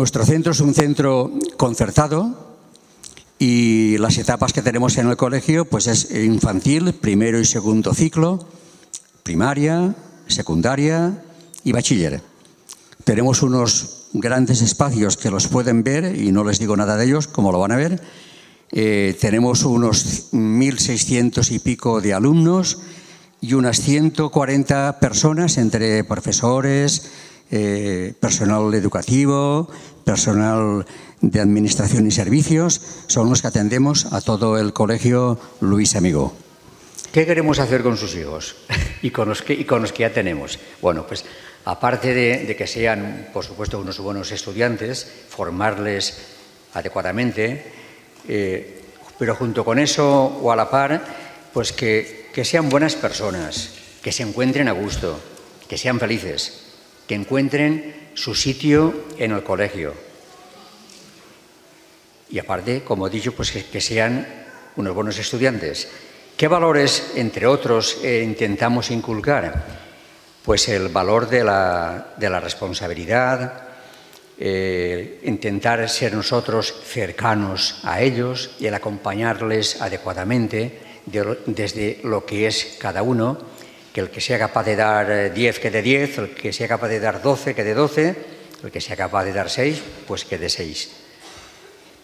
Nuestro centro es un centro concertado y las etapas que tenemos en el colegio pues es infantil, primero y segundo ciclo, primaria, secundaria y bachiller. Tenemos unos grandes espacios que los pueden ver y no les digo nada de ellos, como lo van a ver. Eh, tenemos unos 1.600 y pico de alumnos y unas 140 personas entre profesores, eh, personal educativo, personal de administración y servicios, son los que atendemos a todo el colegio Luis Amigo. ¿Qué queremos hacer con sus hijos y con los que, ya tenemos? Bueno, pues aparte de, que sean, por supuesto, unos buenos estudiantes, formarles adecuadamente, eh, pero junto con eso o a la par, pues que sean buenas personas, que se encuentren a gusto, que sean felices, que encuentren su sitio en el colegio. Y aparte, como he dicho, pues que, sean unos buenos estudiantes. ¿Qué valores, entre otros, eh, intentamos inculcar? Pues el valor de la, responsabilidad, eh, intentar ser nosotros cercanos a ellos y el acompañarles adecuadamente desde lo que es cada uno que el que sea capaz de dar 10 eh, que de 10, el que sea capaz de dar 12 que de 12, el que sea capaz de dar 6, pues que de 6.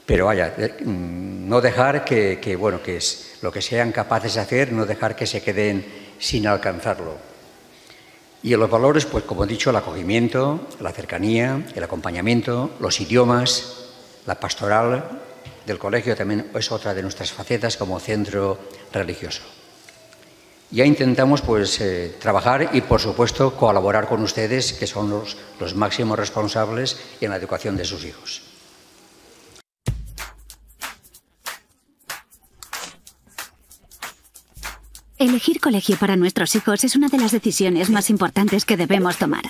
Pero vaya, eh, mm, no dejar que, bueno, que es lo que sean capaces de hacer, no dejar que se queden sin alcanzarlo. Y los valores, pues como he dicho, el acogimiento, la cercanía, el acompañamiento, los idiomas, la pastoral del colegio también es otra de nuestras facetas como centro religioso. Ya intentamos pues, eh, trabajar y, por supuesto, colaborar con ustedes, que son los, los máximos responsables en la educación de sus hijos. Elegir colegio para nuestros hijos es una de las decisiones más importantes que debemos tomar.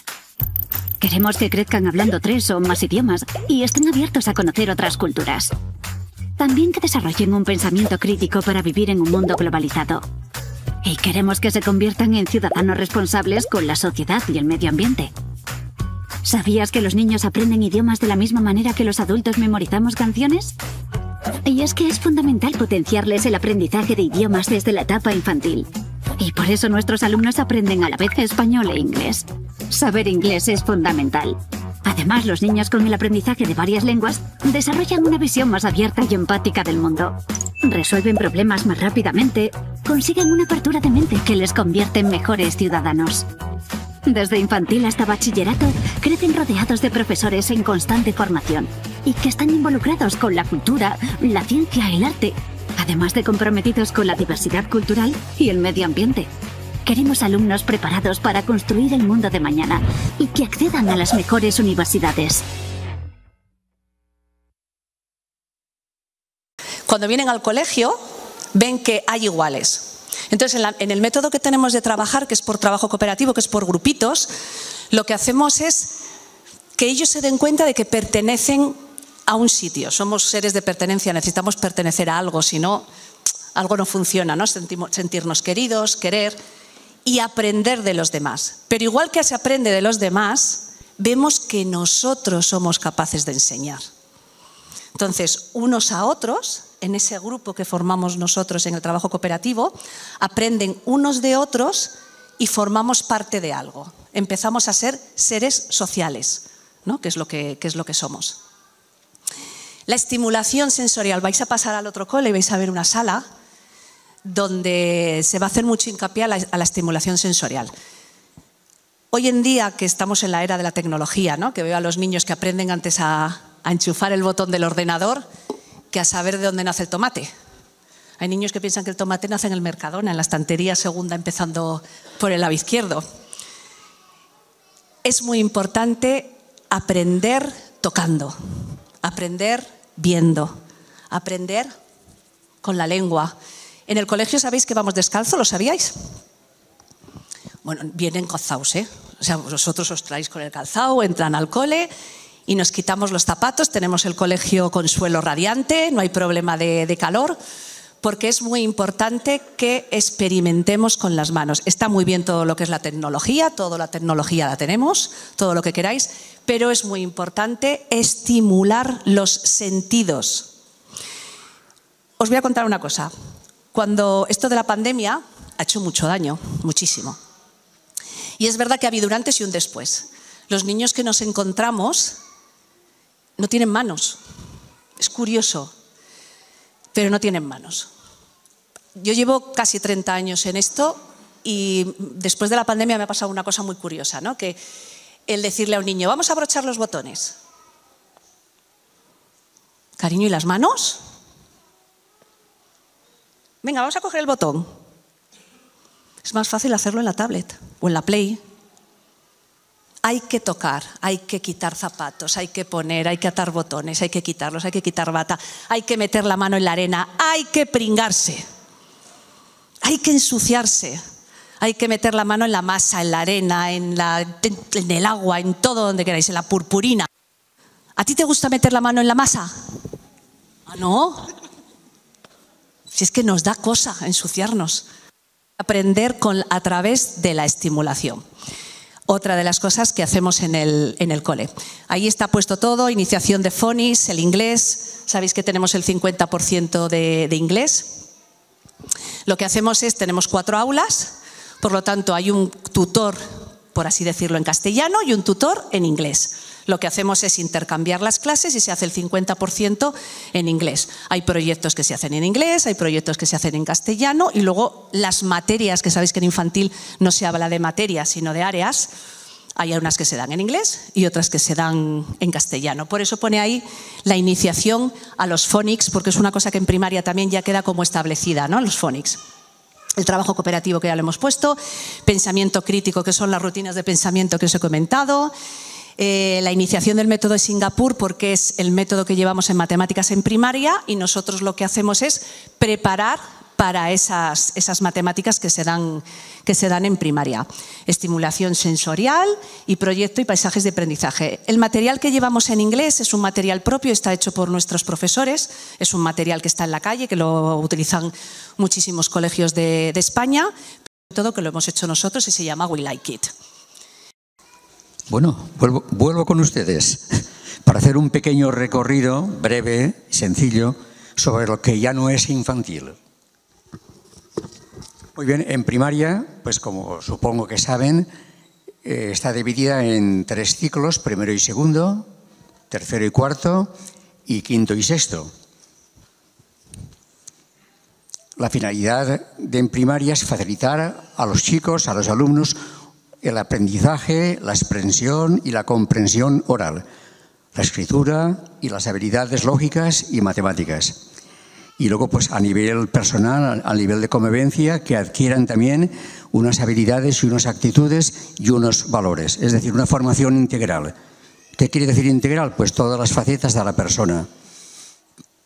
Queremos que crezcan hablando tres o más idiomas y estén abiertos a conocer otras culturas. También que desarrollen un pensamiento crítico para vivir en un mundo globalizado. Y queremos que se conviertan en ciudadanos responsables con la sociedad y el medio ambiente. ¿Sabías que los niños aprenden idiomas de la misma manera que los adultos memorizamos canciones? Y es que es fundamental potenciarles el aprendizaje de idiomas desde la etapa infantil. Y por eso nuestros alumnos aprenden a la vez español e inglés. Saber inglés es fundamental. Además, los niños con el aprendizaje de varias lenguas desarrollan una visión más abierta y empática del mundo resuelven problemas más rápidamente, consiguen una apertura de mente que les convierte en mejores ciudadanos. Desde infantil hasta bachillerato, crecen rodeados de profesores en constante formación y que están involucrados con la cultura, la ciencia y el arte, además de comprometidos con la diversidad cultural y el medio ambiente. Queremos alumnos preparados para construir el mundo de mañana y que accedan a las mejores universidades. Cuando vienen al colegio, ven que hay iguales. Entonces, en, el método que tenemos de trabajar, que es por trabajo cooperativo, que es por grupitos, lo que hacemos es que ellos se den cuenta de que pertenecen a un sitio. Somos seres de pertenencia, necesitamos pertenecer a algo, si no, algo no funciona, ¿no? sentirnos queridos, querer y aprender de los demás. Pero igual que se aprende de los demás, vemos que nosotros somos capaces de enseñar. Entonces, unos a otros en ese grupo que formamos nosotros en el trabajo cooperativo, aprenden unos de otros y formamos parte de algo. Empezamos a ser seres sociales, ¿no? que, es lo que, es lo que somos. La estimulación sensorial. Vais a pasar al otro cole y vais a ver una sala donde se va a hacer mucho hincapié a la, estimulación sensorial. Hoy en día, que estamos en la era de la tecnología, ¿no? que veo a los niños que aprenden antes a enchufar el botón del ordenador, a saber de dónde nace el tomate. Hay niños que piensan que el tomate nace en el Mercadona, en la estantería segunda, empezando por el lado izquierdo. Es muy importante aprender tocando, aprender viendo, aprender con la lengua. En el colegio sabéis que vamos descalzo, ¿lo sabíais? Bueno, vienen calzados, ¿eh? O sea, vosotros os traéis con el calzado, entran al cole y nos quitamos los zapatos, tenemos el colegio con suelo radiante, no hay problema de, calor, porque es muy importante que experimentemos con las manos. Está muy bien todo lo que es la tecnología, toda la tecnología la tenemos, todo lo que queráis, pero es muy importante estimular los sentidos. Os voy a contar una cosa. Cuando esto de la pandemia ha hecho mucho daño, muchísimo. Y es verdad que ha habido un y un después. Los niños que nos encontramos no tienen manos. Es curioso, pero no tienen manos. Yo llevo casi 30 años en esto y después de la pandemia me ha pasado una cosa muy curiosa, ¿no? Que el decirle a un niño, vamos a abrochar los botones. Cariño, ¿y las manos? Venga, vamos a coger el botón. Es más fácil hacerlo en la tablet o en la Play hay que tocar, hay que quitar zapatos, hay que poner, hay que atar botones, hay que quitarlos, hay que quitar bata, hay que meter la mano en la arena, hay que pringarse, hay que ensuciarse, hay que meter la mano en la masa, en la arena, en, en el agua, en todo donde queráis, en la purpurina. ¿A ti te gusta meter la mano en la masa? ¿Ah, no? Si es que nos da cosa ensuciarnos. Aprender con, a través de la estimulación otra de las cosas que hacemos en el, en el cole. Ahí está puesto todo, iniciación de fonis, el inglés, sabéis que tenemos el 50% de, de inglés. Lo que hacemos es, tenemos cuatro aulas, por lo tanto hay un tutor, por así decirlo, en castellano y un tutor en inglés. Lo que hacemos es intercambiar las clases y se hace el 50% en inglés. Hay proyectos que se hacen en inglés, hay proyectos que se hacen en castellano y luego las materias, que sabéis que en infantil no se habla de materias, sino de áreas, hay unas que se dan en inglés y otras que se dan en castellano. Por eso pone ahí la iniciación a los phonics, porque es una cosa que en primaria también ya queda como establecida, ¿no? Los phonics. El trabajo cooperativo que ya lo hemos puesto, pensamiento crítico, que son las rutinas de pensamiento que os he comentado, eh, la iniciación del método de Singapur porque es el método que llevamos en matemáticas en primaria y nosotros lo que hacemos es preparar para esas, matemáticas que se, dan, que se dan en primaria. Estimulación sensorial y proyecto y paisajes de aprendizaje. El material que llevamos en inglés es un material propio, está hecho por nuestros profesores, es un material que está en la calle, que lo utilizan muchísimos colegios de, España, todo que lo hemos hecho nosotros y se llama We Like It. Bueno, vuelvo, con ustedes para hacer un pequeño recorrido breve, sencillo, sobre lo que ya no es infantil. Muy bien, en primaria, pues como supongo que saben, eh, está dividida en tres ciclos, primero y segundo, tercero y cuarto, y quinto y sexto. La finalidad de en primaria es facilitar a los chicos, a los alumnos, el aprendizaje, la expresión y la comprensión oral, la escritura y las habilidades lógicas y matemáticas. Y luego, pues a nivel personal, a nivel de convivencia, que adquieran también unas habilidades y unas actitudes y unos valores. Es decir, una formación integral. ¿Qué quiere decir integral? Pues todas las facetas de la persona.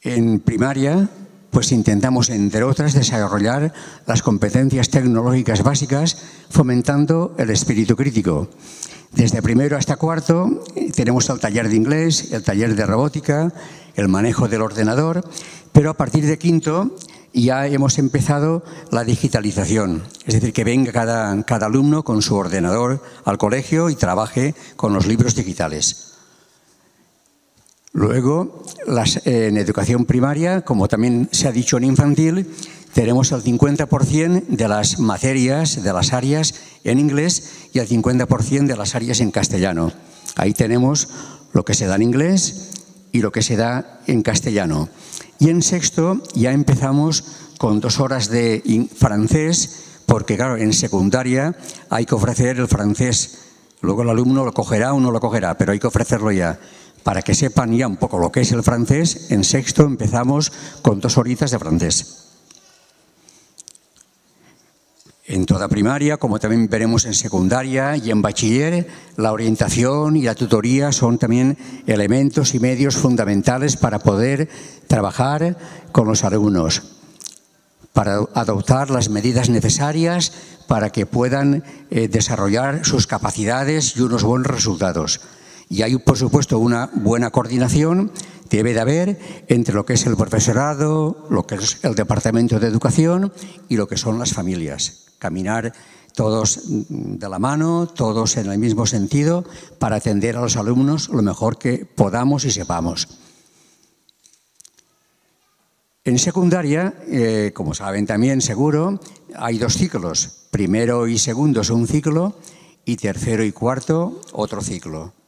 En primaria pues intentamos, entre otras, desarrollar las competencias tecnológicas básicas, fomentando el espíritu crítico. Desde primero hasta cuarto tenemos el taller de inglés, el taller de robótica, el manejo del ordenador, pero a partir de quinto ya hemos empezado la digitalización, es decir, que venga cada, cada alumno con su ordenador al colegio y trabaje con los libros digitales. Luego, en educación primaria, como también se ha dicho en infantil, tenemos el 50% de las materias, de las áreas en inglés y el 50% de las áreas en castellano. Ahí tenemos lo que se da en inglés y lo que se da en castellano. Y en sexto ya empezamos con dos horas de francés, porque claro, en secundaria hay que ofrecer el francés. Luego el alumno lo cogerá o no lo cogerá, pero hay que ofrecerlo ya. Para que sepan ya un poco lo que es el francés, en sexto empezamos con dos horitas de francés. En toda primaria, como también veremos en secundaria y en bachiller, la orientación y la tutoría son también elementos y medios fundamentales para poder trabajar con los alumnos, para adoptar las medidas necesarias para que puedan eh, desarrollar sus capacidades y unos buenos resultados. Y hay, por supuesto, una buena coordinación debe de haber entre lo que es el profesorado, lo que es el departamento de educación y lo que son las familias. Caminar todos de la mano, todos en el mismo sentido, para atender a los alumnos lo mejor que podamos y sepamos. En secundaria, eh, como saben también seguro, hay dos ciclos. Primero y segundo es un ciclo y tercero y cuarto otro ciclo.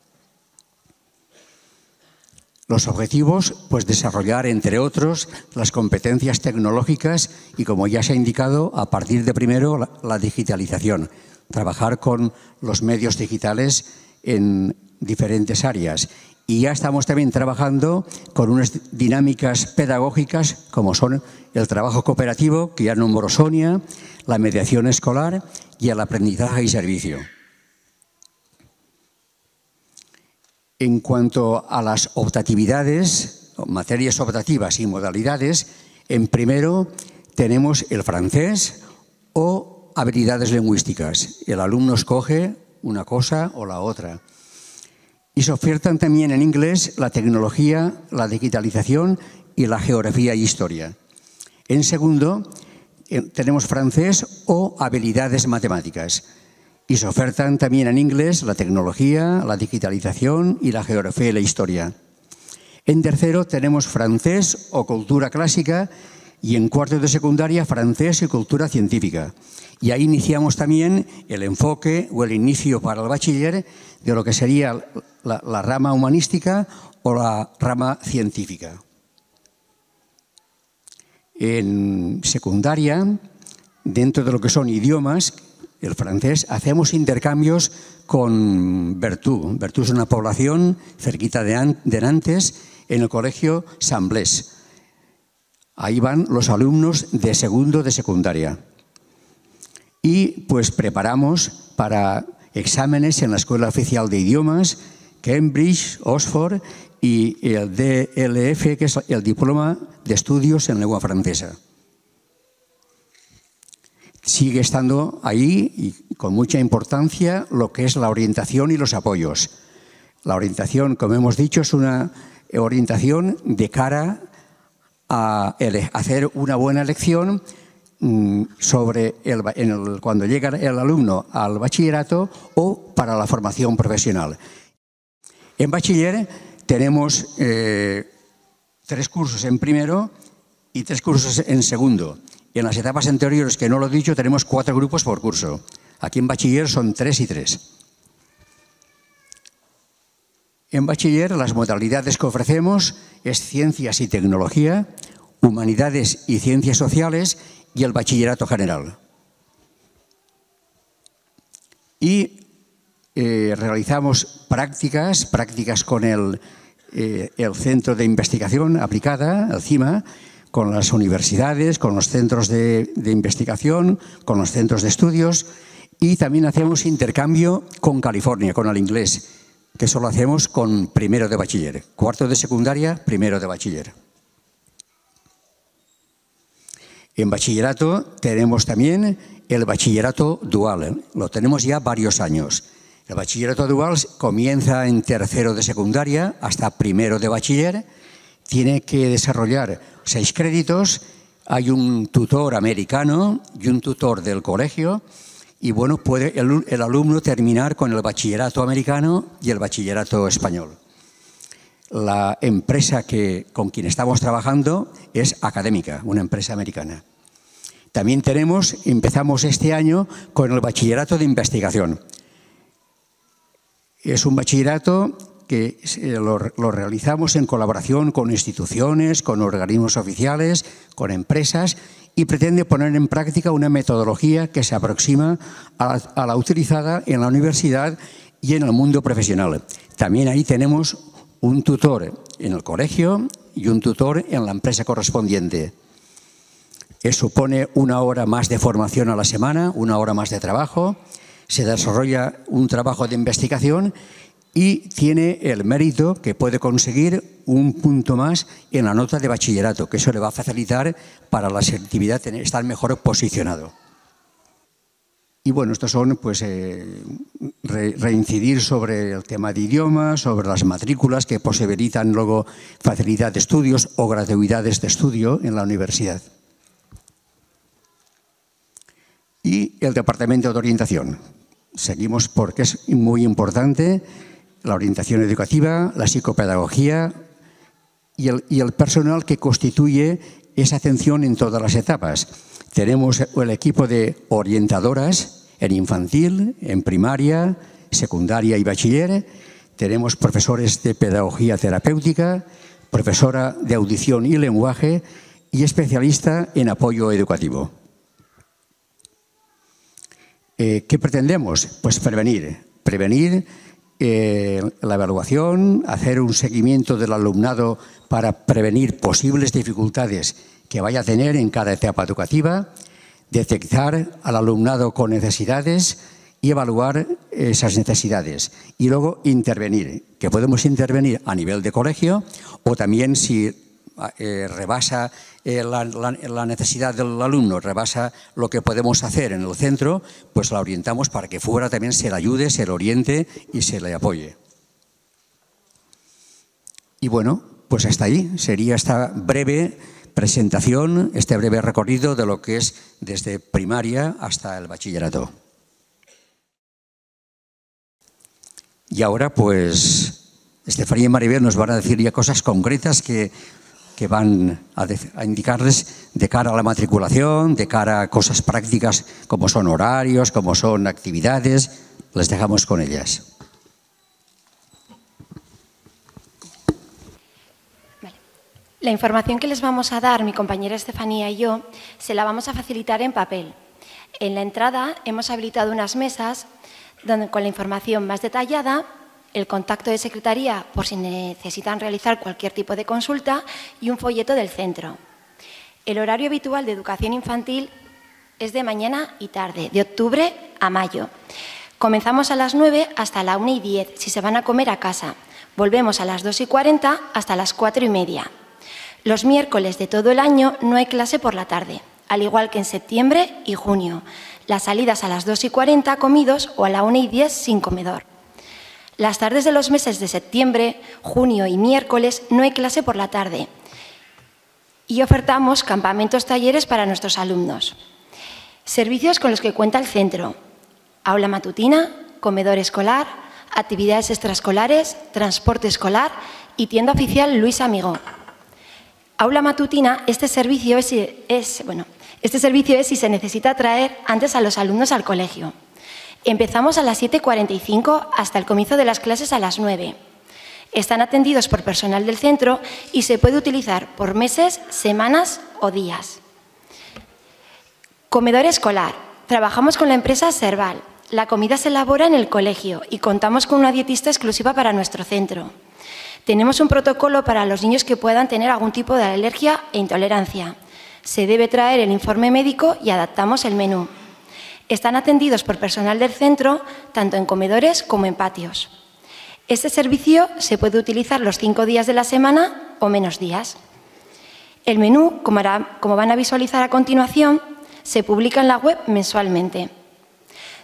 Los objetivos, pues desarrollar, entre otros, las competencias tecnológicas y, como ya se ha indicado, a partir de primero, la, digitalización. Trabajar con los medios digitales en diferentes áreas. Y ya estamos también trabajando con unas dinámicas pedagógicas como son el trabajo cooperativo, que ya nombró Sonia, la mediación escolar y el aprendizaje y servicio. En cuanto a las optatividades, materias optativas y modalidades, en primero tenemos el francés o habilidades lingüísticas. El alumno escoge una cosa o la otra. Y se ofertan también en inglés la tecnología, la digitalización y la geografía y historia. En segundo, eh, tenemos francés o habilidades matemáticas y se ofertan también en inglés la tecnología, la digitalización y la geografía y la historia. En tercero tenemos francés o cultura clásica y en cuarto de secundaria francés y cultura científica. Y ahí iniciamos también el enfoque o el inicio para el bachiller de lo que sería la, la rama humanística o la rama científica. En secundaria, dentro de lo que son idiomas, el francés, hacemos intercambios con Bertú. Bertú es una población cerquita de, Nantes, en el colegio San Blaise. Ahí van los alumnos de segundo de secundaria. Y pues preparamos para exámenes en la Escuela Oficial de Idiomas, Cambridge, Oxford y el DLF, que es el Diploma de Estudios en Lengua Francesa sigue estando ahí y con mucha importancia lo que es la orientación y los apoyos. La orientación, como hemos dicho, es una orientación de cara a hacer una buena elección mm, sobre cuando llega el alumno al bachillerato o para la formación profesional. En bachiller tenemos eh, tres cursos en primero y tres cursos en segundo. En las etapas anteriores, que no lo he dicho, tenemos cuatro grupos por curso. Aquí en bachiller son tres y tres. En bachiller las modalidades que ofrecemos es ciencias y tecnología, humanidades y ciencias sociales y el bachillerato general. Y eh, realizamos prácticas, prácticas con el, eh, el Centro de Investigación Aplicada, el CIMA, con las universidades, con los centros de, investigación, con los centros de estudios y también hacemos intercambio con California, con el inglés, que solo hacemos con primero de bachiller, cuarto de secundaria, primero de bachiller. En bachillerato tenemos también el bachillerato dual, lo tenemos ya varios años. El bachillerato dual comienza en tercero de secundaria hasta primero de bachiller, tiene que desarrollar seis créditos, hay un tutor americano y un tutor del colegio, y bueno, puede el, alumno terminar con el bachillerato americano y el bachillerato español. La empresa que, con quien estamos trabajando es académica, una empresa americana. También tenemos, empezamos este año con el bachillerato de investigación. Es un bachillerato que eh, lo, realizamos en colaboración con instituciones, con organismos oficiales, con empresas y pretende poner en práctica una metodología que se aproxima a la, utilizada en la universidad y en el mundo profesional. También ahí tenemos un tutor en el colegio y un tutor en la empresa correspondiente. Eso supone una hora más de formación a la semana, una hora más de trabajo, se desarrolla un trabajo de investigación y tiene el mérito que puede conseguir un punto más en la nota de bachillerato, que eso le va a facilitar para la selectividad estar mejor posicionado. Y bueno, estos son pues, eh, reincidir sobre el tema de idiomas, sobre las matrículas que posibilitan luego facilidad de estudios o gratuidades de estudio en la universidad. Y el Departamento de Orientación. Seguimos porque es muy importante la orientación educativa, la psicopedagogía y el, personal que constituye esa atención en todas las etapas. Tenemos el equipo de orientadoras en infantil, en primaria, secundaria y bachiller. Tenemos profesores de pedagogía terapéutica, profesora de audición y lenguaje y especialista en apoyo educativo. Eh, ¿Qué pretendemos? Pues prevenir. Prevenir eh, la evaluación, hacer un seguimiento del alumnado para prevenir posibles dificultades que vaya a tener en cada etapa educativa, detectar al alumnado con necesidades y evaluar esas necesidades. Y luego intervenir, que podemos intervenir a nivel de colegio o también si eh, rebasa eh, la, la, necesidad del alumno, rebasa lo que podemos hacer en el centro, pues la orientamos para que fuera también se le ayude, se le oriente y se le apoye. Y bueno, pues hasta ahí sería esta breve presentación, este breve recorrido de lo que es desde primaria hasta el bachillerato. Y ahora, pues, Estefanía y Maribel nos van a decir ya cosas concretas que, que van a, a, indicarles de cara a la matriculación, de cara a cosas prácticas como son horarios, como son actividades. Les dejamos con ellas. La información que les vamos a dar mi compañera Estefanía y yo se la vamos a facilitar en papel. En la entrada hemos habilitado unas mesas donde, con la información más detallada, el contacto de secretaría por si necesitan realizar cualquier tipo de consulta y un folleto del centro. El horario habitual de educación infantil es de mañana y tarde, de octubre a mayo. Comenzamos a las 9 hasta la 1 y 10 si se van a comer a casa. Volvemos a las 2 y 40 hasta las 4 y media. Los miércoles de todo el año no hay clase por la tarde, al igual que en septiembre y junio. Las salidas a las 2 y 40 comidos o a la 1 y 10 sin comedor. Las tardes de los meses de septiembre, junio y miércoles no hay clase por la tarde. Y ofertamos campamentos talleres para nuestros alumnos. Servicios con los que cuenta el centro. Aula matutina, comedor escolar, actividades extraescolares, transporte escolar y tienda oficial Luis Amigo. Aula matutina, este servicio es, bueno, este servicio es si se necesita traer antes a los alumnos al colegio. Empezamos a las 7.45 hasta el comienzo de las clases a las 9. Están atendidos por personal del centro y se puede utilizar por meses, semanas o días. Comedor escolar. Trabajamos con la empresa Serval. La comida se elabora en el colegio y contamos con una dietista exclusiva para nuestro centro. Tenemos un protocolo para los niños que puedan tener algún tipo de alergia e intolerancia. Se debe traer el informe médico y adaptamos el menú. Están atendidos por personal del centro, tanto en comedores como en patios. Este servicio se puede utilizar los cinco días de la semana o menos días. El menú, como, van a visualizar a continuación, se publica en la web mensualmente.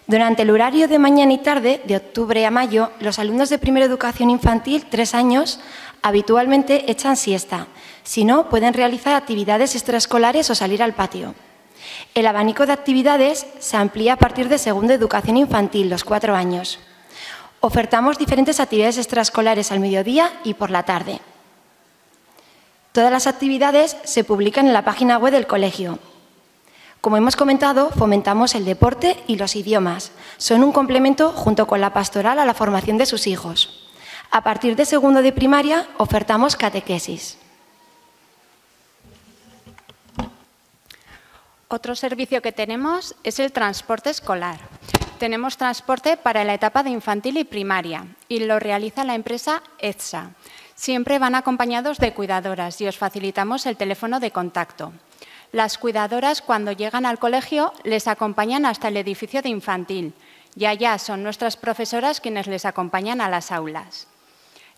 Durante el horario de mañana y tarde, de octubre a mayo, los alumnos de primera educación infantil, tres años, habitualmente echan siesta. Si no, pueden realizar actividades extraescolares o salir al patio. El abanico de actividades se amplía a partir de segunda educación infantil, los cuatro años. Ofertamos diferentes actividades extraescolares al mediodía y por la tarde. Todas las actividades se publican en la página web del colegio, como hemos comentado, fomentamos el deporte y los idiomas. Son un complemento junto con la pastoral a la formación de sus hijos. A partir de segundo de primaria ofertamos catequesis. Otro servicio que tenemos es el transporte escolar. Tenemos transporte para la etapa de infantil y primaria y lo realiza la empresa ETSA. Siempre van acompañados de cuidadoras y os facilitamos el teléfono de contacto. Las cuidadoras, cuando llegan al colegio, les acompañan hasta el edificio de infantil y allá son nuestras profesoras quienes les acompañan a las aulas.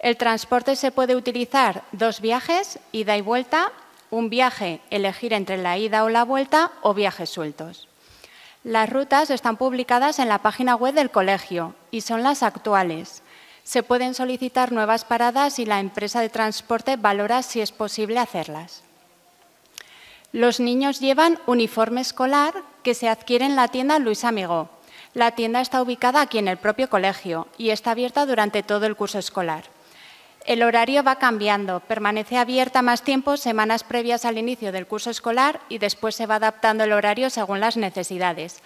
El transporte se puede utilizar dos viajes, ida y vuelta, un viaje, elegir entre la ida o la vuelta o viajes sueltos. Las rutas están publicadas en la página web del colegio y son las actuales. Se pueden solicitar nuevas paradas y la empresa de transporte valora si es posible hacerlas. Los niños llevan uniforme escolar que se adquiere en la tienda Luis Amigo. La tienda está ubicada aquí en el propio colegio y está abierta durante todo el curso escolar. El horario va cambiando, permanece abierta más tiempo, semanas previas al inicio del curso escolar y después se va adaptando el horario según las necesidades.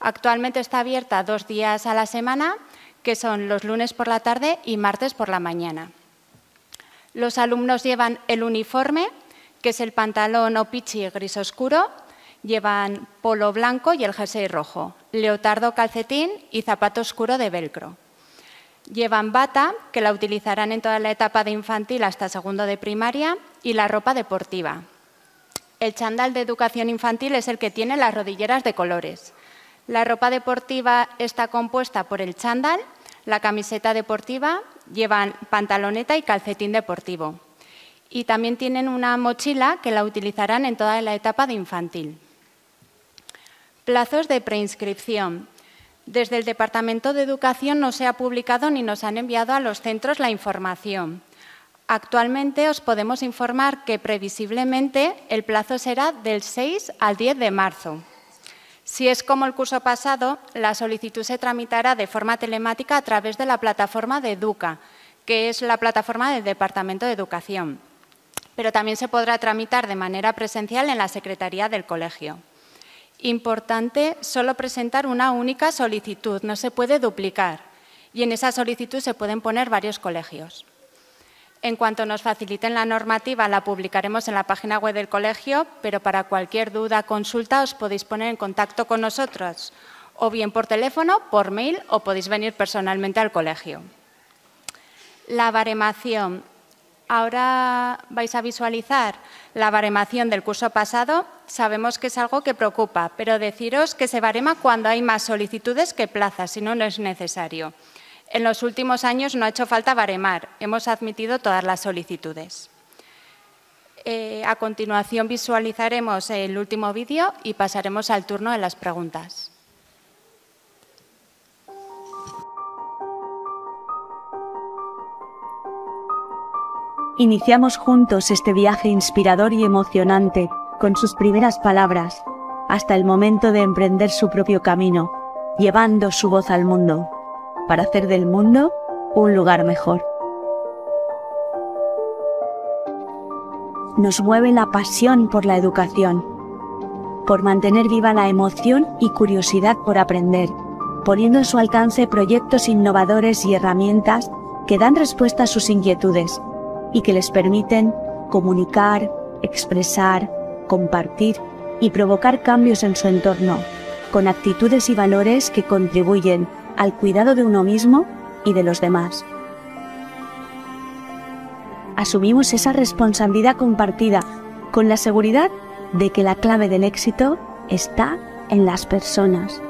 Actualmente está abierta dos días a la semana, que son los lunes por la tarde y martes por la mañana. Los alumnos llevan el uniforme, que es el pantalón o pichi gris oscuro, llevan polo blanco y el jersey rojo, leotardo calcetín y zapato oscuro de velcro. Llevan bata, que la utilizarán en toda la etapa de infantil hasta segundo de primaria, y la ropa deportiva. El chándal de educación infantil es el que tiene las rodilleras de colores. La ropa deportiva está compuesta por el chándal, la camiseta deportiva, llevan pantaloneta y calcetín deportivo. Y también tienen una mochila que la utilizarán en toda la etapa de infantil. Plazos de preinscripción. Desde el Departamento de Educación no se ha publicado ni nos han enviado a los centros la información. Actualmente os podemos informar que previsiblemente el plazo será del 6 al 10 de marzo. Si es como el curso pasado, la solicitud se tramitará de forma telemática a través de la plataforma de Educa, que es la plataforma del Departamento de Educación. Pero también se podrá tramitar de manera presencial en la Secretaría del Colegio. Importante solo presentar una única solicitud, no se puede duplicar. Y en esa solicitud se pueden poner varios colegios. En cuanto nos faciliten la normativa, la publicaremos en la página web del colegio, pero para cualquier duda, consulta, os podéis poner en contacto con nosotros, o bien por teléfono, por mail, o podéis venir personalmente al colegio. La baremación. Ahora vais a visualizar la baremación del curso pasado. Sabemos que es algo que preocupa, pero deciros que se barema cuando hay más solicitudes que plazas, si no, no es necesario. En los últimos años no ha hecho falta baremar, hemos admitido todas las solicitudes. Eh, a continuación visualizaremos el último vídeo y pasaremos al turno de las preguntas. Iniciamos juntos este viaje inspirador y emocionante con sus primeras palabras, hasta el momento de emprender su propio camino, llevando su voz al mundo para hacer del mundo un lugar mejor. Nos mueve la pasión por la educación, por mantener viva la emoción y curiosidad por aprender, poniendo en su alcance proyectos innovadores y herramientas que dan respuesta a sus inquietudes y que les permiten comunicar, expresar, compartir y provocar cambios en su entorno, con actitudes y valores que contribuyen al cuidado de uno mismo y de los demás. Asumimos esa responsabilidad compartida con la seguridad de que la clave del éxito está en las personas.